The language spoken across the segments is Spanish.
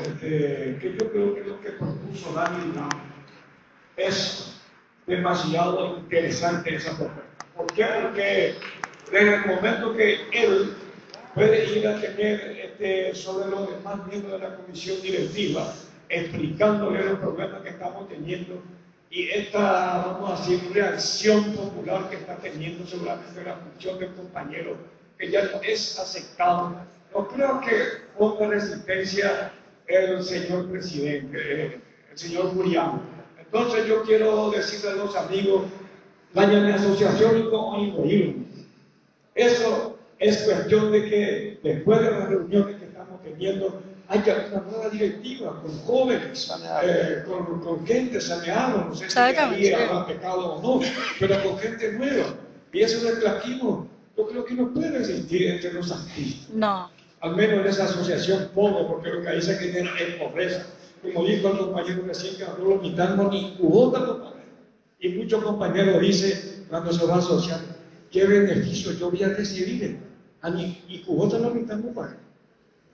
este, que yo creo que lo que propuso Dani Brown es demasiado interesante esa propuesta. ¿Por qué? Porque desde el momento que él puede ir a tener este, sobre los demás miembros de la comisión directiva, explicándole los problemas que estamos teniendo y esta, vamos a decir, reacción popular que está teniendo seguramente la función del compañero, que ya no es aceptado. No creo que ponga resistencia el señor presidente, el señor Julián. Entonces yo quiero decirle a los amigos, la asociación y como Eso es cuestión de que después de las reuniones que estamos teniendo, hay que haber una nueva directiva con jóvenes, eh, con, con, gente saneada, no sé si ahí habrá pecado o no, pero con gente nueva. Y ese reclamo, yo creo que no puede existir entre los artistas. No. Al menos en esa asociación pobre, porque lo que ahí se genera es pobreza. Como dijo el compañero recién que habló, lo ni cubota, compañero. Y muchos compañeros dicen, cuando se va a asociar, ¿qué beneficio yo voy a recibir? Y cubota no mitad, compadre.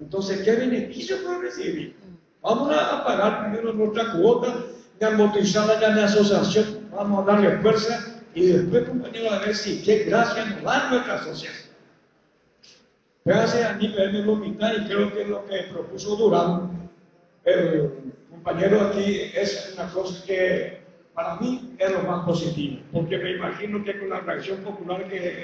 Entonces, ¿qué beneficio puedo recibir? Vamos a pagar primero nuestra cuota de amortizar ya la asociación, vamos a darle fuerza y después, compañeros, a ver si qué gracia nos da nuestra asociación. Véase a nivel de mitad y creo que lo que propuso Durán, el compañero aquí, es una cosa que para mí es lo más positivo, porque me imagino que con la reacción popular que